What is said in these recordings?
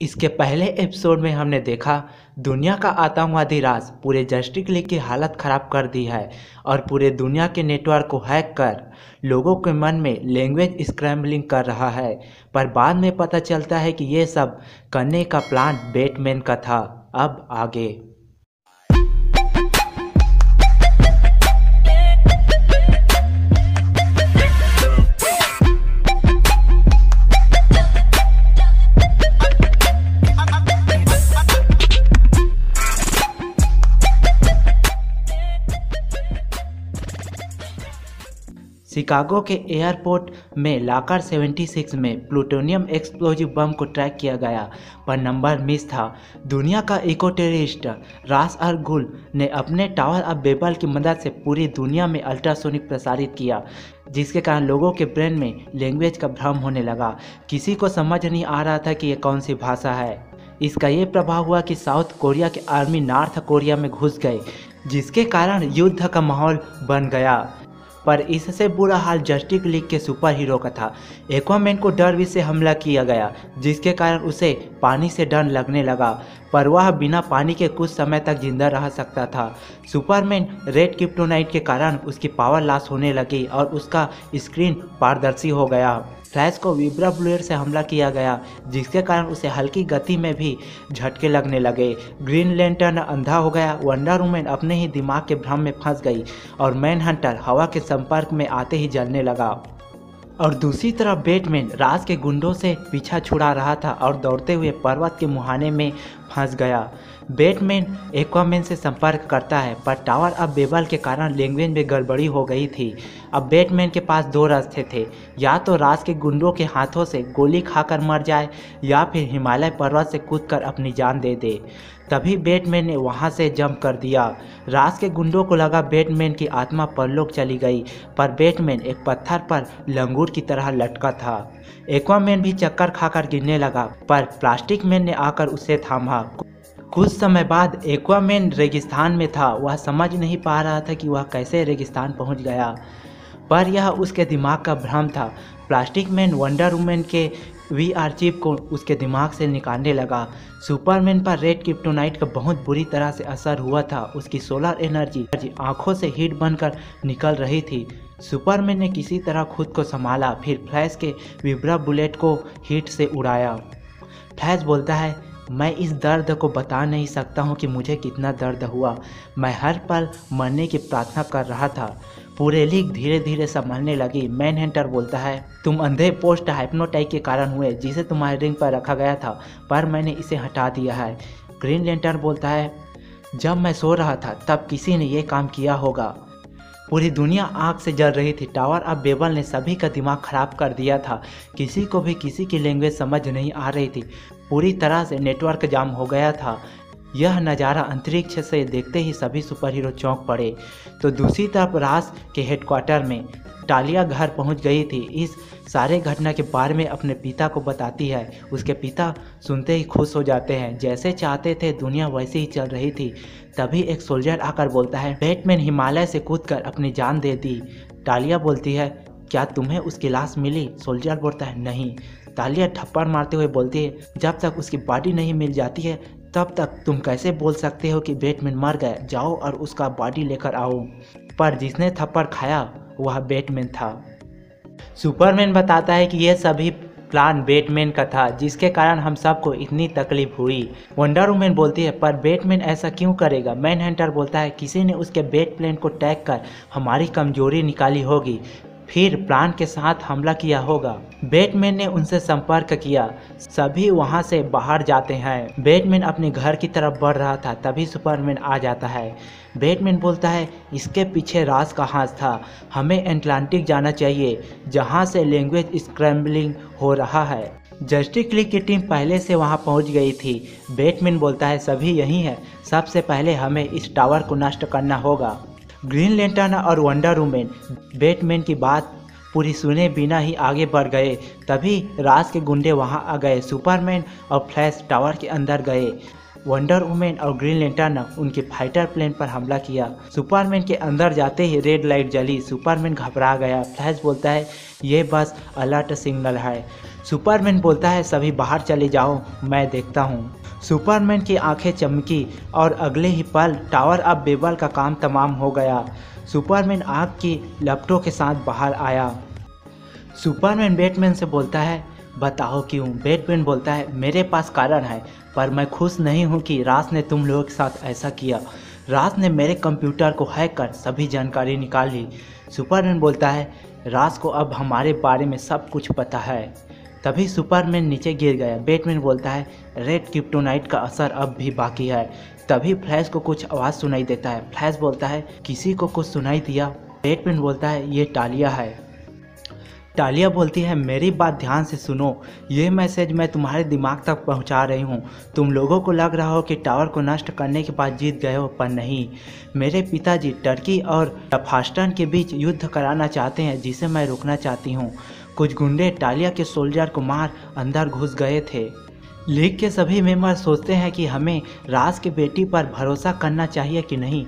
इसके पहले एपिसोड में हमने देखा, दुनिया का आतंकवादी राज पूरे जस्टिक लीग की हालत ख़राब कर दी है और पूरे दुनिया के नेटवर्क को हैक कर लोगों के मन में लैंग्वेज स्क्रैम्बलिंग कर रहा है। पर बाद में पता चलता है कि ये सब करने का प्लान बैटमैन का था। अब आगे। शिकागो के एयरपोर्ट में लाकर 76 में प्लूटोनियम एक्सप्लोजिव बम को ट्रैक किया गया, पर नंबर मिस था। दुनिया का इको टेररिस्ट रास अल गुल ने अपने टावर ऑफ़ बेबल की मदद से पूरी दुनिया में अल्ट्रासोनिक प्रसारित किया, जिसके कारण लोगों के ब्रेन में लैंग्वेज का भ्रम होने लगा। किसी को समझ नहीं आ रहा था कि ये कौन सी भाषा है। इसका ये प्रभाव हुआ कि साउथ कोरिया के आर्मी नॉर्थ कोरिया में घुस गए, जिसके कारण युद्ध का माहौल बन गया। पर इससे बुरा हाल जस्टिक लीग के सुपर हीरो का था। एक्वामैन को डर भी से हमला किया गया, जिसके कारण उसे पानी से डर लगने लगा, पर वह बिना पानी के कुछ समय तक ज़िंदा रह सकता था। सुपरमैन रेड किप्टोनाइट के कारण उसकी पावर लॉस होने लगी और उसका स्क्रीन पारदर्शी हो गया। फ्लैश को विब्रा ब्लेड से हमला किया गया, जिसके कारण उसे हल्की गति में भी झटके लगने लगे। ग्रीन लेंटर्न अंधा हो गया, वंडर वुमेन अपने ही दिमाग के भ्रम में फंस गई और मैन हंटर हवा के संपर्क में आते ही जलने लगा। और दूसरी तरफ़ बैटमैन राज के गुंडों से पीछा छुड़ा रहा था और दौड़ते हुए पर्वत के मुहाने में फंस गया। बैटमैन एक्वामैन से संपर्क करता है, पर टावर अब बेबल के कारण लैंग्वेज में गड़बड़ी हो गई थी। अब बैटमैन के पास दो रास्ते थे, या तो राज के गुंडों के हाथों से गोली खाकर मर जाए, या फिर हिमालय पर्वत से कूदकर अपनी जान दे दे। तभी बैटमैन ने वहाँ से जंप कर दिया। रास के गुंडों को लगा बैटमैन की आत्मा परलोक चली गई, पर बैटमैन एक पत्थर पर लंगूर की तरह लटका था। एक्वामैन भी चक्कर खाकर गिरने लगा, पर प्लास्टिक मैन ने आकर उसे थामा। कुछ समय बाद एक्वामैन रेगिस्तान में था। वह समझ नहीं पा रहा था कि वह कैसे रेगिस्तान पहुँच गया। पर यह उसके दिमाग का भ्रम था। प्लास्टिक मैन वंडर वुमेन के वी आर चिप को उसके दिमाग से निकालने लगा। सुपरमैन पर रेड क्रिप्टोनाइट का बहुत बुरी तरह से असर हुआ था। उसकी सोलर एनर्जी आँखों से हीट बनकर निकल रही थी। सुपरमैन ने किसी तरह खुद को संभाला, फिर फ्लैश के विब्रा बुलेट को हीट से उड़ाया। फ्लैश बोलता है मैं इस दर्द को बता नहीं सकता हूँ कि मुझे कितना दर्द हुआ। मैं हर पल मरने की प्रार्थना कर रहा था। पूरे लीग धीरे धीरे संभलने लगी। मैन हेंटर बोलता है, तुम अंधे पोस्ट हाइप्नोटाइक के कारण हुए, जिसे तुम्हारे रिंग पर रखा गया था, पर मैंने इसे हटा दिया है। ग्रीन लेंटर बोलता है, जब मैं सो रहा था, तब किसी ने यह काम किया होगा। पूरी दुनिया आग से जल रही थी। टावर अब बेबल ने सभी का दिमाग खराब कर दिया था। किसी को भी किसी की लैंग्वेज समझ नहीं आ रही थी। पूरी तरह से नेटवर्क जाम हो गया था। यह नज़ारा अंतरिक्ष से देखते ही सभी सुपर हीरो चौंक पड़े। तो दूसरी तरफ़ रास के हेडक्वार्टर में टालिया घर पहुँच गई थी। इस सारे घटना के बारे में अपने पिता को बताती है। उसके पिता सुनते ही खुश हो जाते हैं। जैसे चाहते थे दुनिया वैसे ही चल रही थी। तभी एक सोल्जर आकर बोलता है बैटमैन हिमालय से कूदकर अपनी जान दे दी। टालिया बोलती है, क्या तुम्हें उसकी लाश मिली? सोल्जर बोलता है, नहीं। तालिया थप्पड़ मारते हुए बोलती है, जब तक उसकी बॉडी नहीं मिल जाती है, तब तक तुम कैसे बोल सकते हो कि बैटमैन मर गया जाओ और उसका बॉडी लेकर आओ। पर जिसने थप्पड़ खाया, वह बैटमैन था। सुपरमैन बताता है कि यह सभी प्लान बैटमैन का था, जिसके कारण हम सबको इतनी तकलीफ़ हुई। वंडर वुमेन बोलती है, पर बैटमैन ऐसा क्यों करेगा? मैन हंटर बोलता है, किसी ने उसके बैट प्लेन को टैग कर हमारी कमज़ोरी निकाली होगी। फिर प्लान के साथ हमला किया होगा। बैटमैन ने उनसे संपर्क किया। सभी वहाँ से बाहर जाते हैं। बैटमैन अपने घर की तरफ़ बढ़ रहा था, तभी सुपरमैन आ जाता है। बैटमैन बोलता है, इसके पीछे राज का हाथ था? हमें एटलांटिक जाना चाहिए, जहाँ से लैंग्वेज स्क्रैम्बलिंग हो रहा है। जस्टिस लीग की टीम पहले से वहाँ पहुँच गई थी। बैटमैन बोलता है, सभी यही है। सबसे पहले हमें इस टावर को नष्ट करना होगा। ग्रीन लेंटर्न और वंडर वुमेन, बैटमैन की बात पूरी सुने बिना ही आगे बढ़ गए। तभी राज के गुंडे वहाँ आ गए। सुपरमैन और फ्लैश टावर के अंदर गए। वंडर वुमेन और ग्रीन लेंटर्न उनके फाइटर प्लेन पर हमला किया। सुपरमैन के अंदर जाते ही रेड लाइट जली। सुपरमैन घबरा गया। फ्लैश बोलता है, ये बस अलर्ट सिग्नल है। सुपरमैन बोलता है, सभी बाहर चले जाओ, मैं देखता हूँ। सुपरमैन की आँखें चमकी और अगले ही पल टावर ऑफ़ बेबल का काम तमाम हो गया। सुपरमैन आग की लपटों के साथ बाहर आया। सुपरमैन बैटमैन से बोलता है बताओ क्यों बैटमैन बोलता है, मेरे पास कारण है, पर मैं खुश नहीं हूँ कि रास ने तुम लोगों के साथ ऐसा किया। रास ने मेरे कंप्यूटर को हैक कर सभी जानकारी निकाल ली। सुपरमैन बोलता है रास को अब हमारे बारे में सब कुछ पता है। तभी सुपरमैन नीचे गिर गया। बैटमैन बोलता है, रेड क्रिप्टोनाइट का असर अब भी बाकी है। तभी फ्लैश को कुछ आवाज़ सुनाई देता है। फ्लैश बोलता है, किसी को कुछ सुनाई दिया? बैटमैन बोलता है, ये टालिया है। टालिया बोलती है, मेरी बात ध्यान से सुनो। ये मैसेज मैं तुम्हारे दिमाग तक पहुँचा रही हूँ। तुम लोगों को लग रहा हो कि टावर को नष्ट करने के बाद जीत गए हो, पर नहीं। मेरे पिताजी टर्की और फास्टन के बीच युद्ध कराना चाहते हैं, जिसे मैं रोकना चाहती हूँ। कुछ गुंडे टालिया के सोल्जर को मार अंदर घुस गए थे। लीग के सभी मेंबर सोचते हैं कि हमें राज के बेटी पर भरोसा करना चाहिए कि नहीं।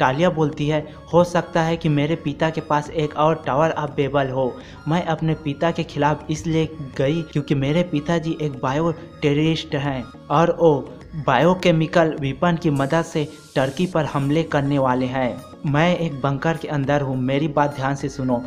टालिया बोलती है, हो सकता है कि मेरे पिता के पास एक और टावर ऑफ़ बेबल हो। मैं अपने पिता के खिलाफ इसलिए गई क्योंकि मेरे पिताजी एक बायो टेररिस्ट हैं। और वो बायोकेमिकल विपन की मदद से टर्की पर हमले करने वाले हैं। मैं एक बंकर के अंदर हूँ, मेरी बात ध्यान से सुनो।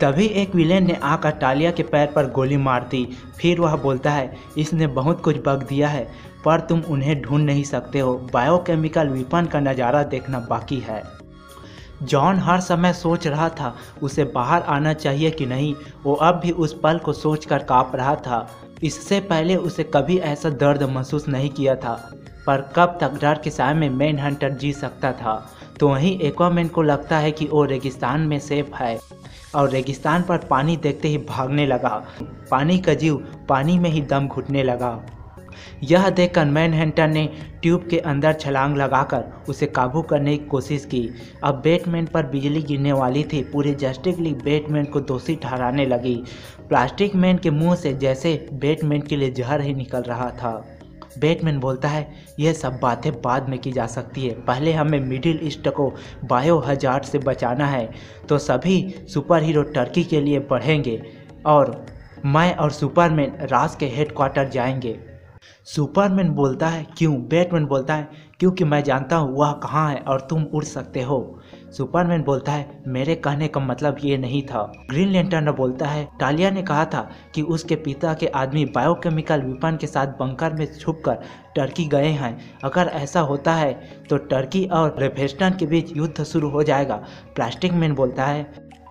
तभी एक विलेन ने आकर टालिया के पैर पर गोली मार दी। फिर वह बोलता है, इसने बहुत कुछ बग दिया है, पर तुम उन्हें ढूंढ नहीं सकते हो। बायोकेमिकल विपन का नज़ारा देखना बाकी है। जॉन हर समय सोच रहा था, उसे बाहर आना चाहिए कि नहीं। वो अब भी उस पल को सोचकर काँप रहा था। इससे पहले उसे कभी ऐसा दर्द महसूस नहीं किया था, पर कब तक डर के साय में मैन हंटर जी सकता था तो वहीं एक्वामैन को लगता है कि वो रेगिस्तान में सेफ़ है। और रेगिस्तान पर पानी देखते ही भागने लगा। पानी का जीव पानी में ही दम घुटने लगा। यह देखकर मैन हंटर ने ट्यूब के अंदर छलांग लगाकर उसे काबू करने की कोशिश की। अब बैटमैन पर बिजली गिरने वाली थी, पूरी जस्टिस लीग बैटमैन को दोषी ठहराने लगी। प्लास्टिक मैन के मुँह से जैसे बैटमैन के लिए जहर ही निकल रहा था। बैटमैन बोलता है, यह सब बातें बाद में की जा सकती है। पहले हमें मिडिल ईस्ट को बायो हज़ार से बचाना है तो सभी सुपर हीरो टर्की के लिए बढ़ेंगे और मैं और सुपरमैन रास के हेडक्वार्टर जाएँगे। सुपरमैन बोलता है, क्यों? बैटमैन बोलता है, क्योंकि मैं जानता हूँ वह कहाँ है और तुम उड़ सकते हो। सुपरमैन बोलता है, मेरे कहने का मतलब ये नहीं था। ग्रीन लेंटर्न बोलता है, टालिया ने कहा था कि उसके पिता के आदमी बायोकेमिकल विपन के साथ बंकर में छुपकर टर्की गए हैं। अगर ऐसा होता है तो टर्की और रेफेस्टन के बीच युद्ध शुरू हो जाएगा। प्लास्टिक मैन बोलता है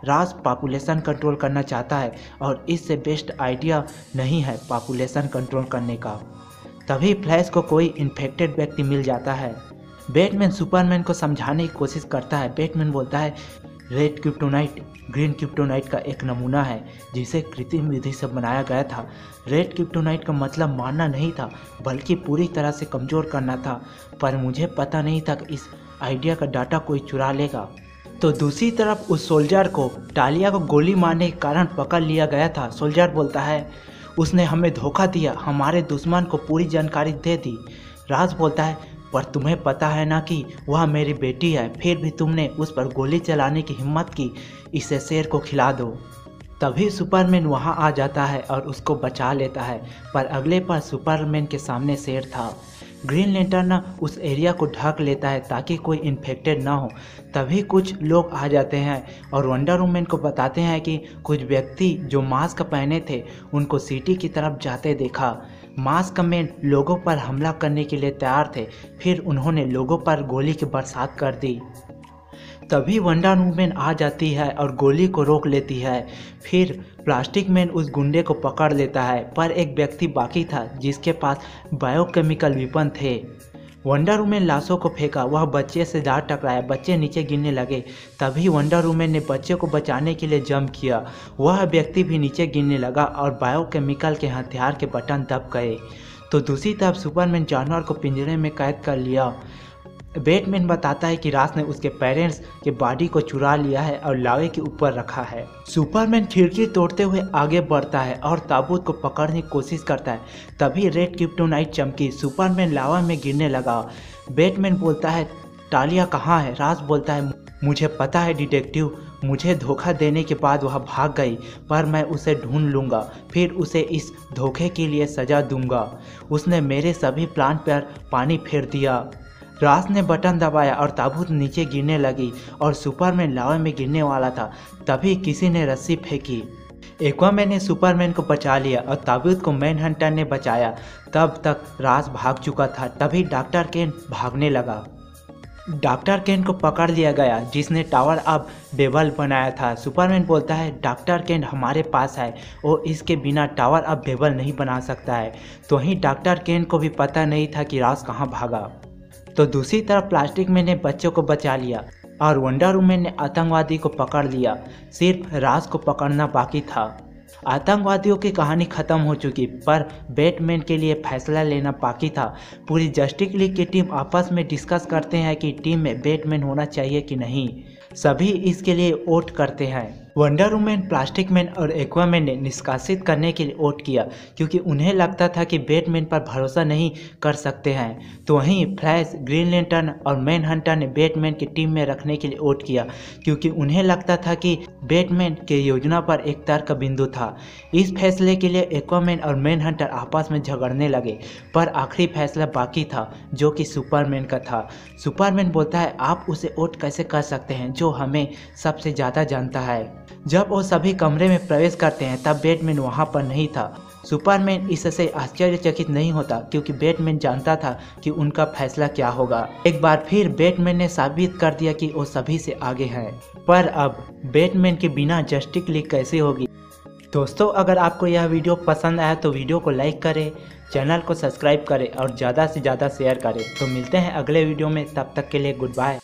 रास पॉपुलेशन कंट्रोल करना चाहता है और इससे बेस्ट आइडिया नहीं है पॉपुलेशन कंट्रोल करने का। तभी फ्लैश को कोई इन्फेक्टेड व्यक्ति मिल जाता है। बैटमैन सुपरमैन को समझाने की कोशिश करता है। बैटमैन बोलता है रेड क्रिप्टोनाइट ग्रीन क्रिप्टोनाइट का एक नमूना है, जिसे कृत्रिम विधि से बनाया गया था। रेड क्रिप्टोनाइट का मतलब मारना नहीं था, बल्कि पूरी तरह से कमज़ोर करना था। पर मुझे पता नहीं था कि इस आइडिया का डाटा कोई चुरा लेगा। तो दूसरी तरफ़ उस सोल्जर को टालिया को गोली मारने के कारण पकड़ लिया गया था। सोल्जर बोलता है उसने हमें धोखा दिया, हमारे दुश्मन को पूरी जानकारी दे दी। राज बोलता है, पर तुम्हें पता है ना कि वह मेरी बेटी है, फिर भी तुमने उस पर गोली चलाने की हिम्मत की, इसे शेर को खिला दो। तभी सुपरमैन वहाँ आ जाता है और उसको बचा लेता है, पर अगले पर सुपरमैन के सामने शेर था। ग्रीन लेंटर्न उस एरिया को ढक लेता है ताकि कोई इन्फेक्टेड ना हो। तभी कुछ लोग आ जाते हैं और वंडर वुमेन को बताते हैं कि कुछ व्यक्ति जो मास्क पहने थे, उनको सिटी की तरफ़ जाते देखा। मास्क मैन लोगों पर हमला करने के लिए तैयार थे, फिर उन्होंने लोगों पर गोली की बरसात कर दी। तभी वंडर वुमेन आ जाती है और गोली को रोक लेती है। फिर प्लास्टिक मैन उस गुंडे को पकड़ लेता है, पर एक व्यक्ति बाकी था जिसके पास बायोकेमिकल विपन थे। वंडर वुमेन लाशों को फेंका, वह बच्चे से दांत टकराया, बच्चे नीचे गिरने लगे। तभी वंडर वुमेन ने बच्चे को बचाने के लिए जंप किया। वह व्यक्ति भी नीचे गिरने लगा और बायोकेमिकल के हथियार के बटन दब गए। तो दूसरी तरफ़ सुपरमैन जानवर को पिंजरे में कैद कर लिया। बैटमैन बताता है कि रास ने उसके पेरेंट्स के बॉडी को चुरा लिया है और लावे के ऊपर रखा है। सुपरमैन खिड़की तोड़ते हुए आगे बढ़ता है और ताबूत को पकड़ने की कोशिश करता है। तभी रेड क्रिप्टोनाइट चमकी। सुपरमैन लावा में गिरने लगा। बैटमैन बोलता है टालिया कहाँ है? रास बोलता है, मुझे पता है, डिटेक्टिव। मुझे धोखा देने के बाद वह भाग गई, पर मैं उसे ढूंढ लूँगा। फिर उसे इस धोखे के लिए सज़ा दूँगा। उसने मेरे सभी प्लान पर पानी फेर दिया। रास ने बटन दबाया और ताबूत नीचे गिरने लगी और सुपरमैन लावे में गिरने वाला था। तभी किसी ने रस्सी फेंकी। एक्वामैन ने सुपरमैन को बचा लिया और ताबूत को मैन हंटर ने बचाया। तब तक राज भाग चुका था। तभी डॉक्टर केन भागने लगा। डॉक्टर केन को पकड़ लिया गया, जिसने टावर अब बेबल बनाया था। सुपरमैन बोलता है, डॉक्टर केन हमारे पास है वो इसके बिना टावर अब बेबल नहीं बना सकता है। तो वहीं डॉक्टर केन को भी पता नहीं था कि राज कहाँ भागा। तो दूसरी तरफ़ प्लास्टिक मैन ने बच्चों को बचा लिया और वंडर वुमेन ने आतंकवादी को पकड़ लिया। सिर्फ़ राज को पकड़ना बाकी था। आतंकवादियों की कहानी खत्म हो चुकी, पर बैटमैन के लिए फैसला लेना बाकी था। पूरी जस्टिस लीग की टीम आपस में डिस्कस करते हैं कि टीम में बैटमैन होना चाहिए कि नहीं। सभी इसके लिए वोट करते हैं। वंडर वुमेन प्लास्टिक मैन और एक्वामैन ने निष्कासित करने के लिए वोट किया, क्योंकि उन्हें लगता था कि बैटमैन पर भरोसा नहीं कर सकते हैं। तो वहीं फ्लैश ग्रीन लेंटर्न और मैन हंटर ने बैटमैन की टीम में रखने के लिए वोट किया, क्योंकि उन्हें लगता था कि बैटमैन के योजना पर एक तर्क बिंदु था। इस फैसले के लिए एक्वामैन और मैन हंटर आपस में झगड़ने लगे, पर आखिरी फैसला बाकी था, जो कि सुपरमैन का था। सुपरमैन बोलता है, आप उसे वोट कैसे कर सकते हैं, जो हमें सबसे ज़्यादा जानता है? जब वो सभी कमरे में प्रवेश करते हैं, तब बैटमैन वहाँ पर नहीं था। सुपरमैन इससे आश्चर्यचकित नहीं होता, क्योंकि बैटमैन जानता था कि उनका फैसला क्या होगा। एक बार फिर बैटमैन ने साबित कर दिया कि वो सभी से आगे हैं। पर अब बैटमैन के बिना जस्टिस लीग कैसे होगी? दोस्तों, अगर आपको यह वीडियो पसंद आया तो वीडियो को लाइक करें, चैनल को सब्सक्राइब करें और ज़्यादा से ज़्यादा शेयर करें। तो मिलते हैं अगले वीडियो में, तब तक के लिए गुड बाय।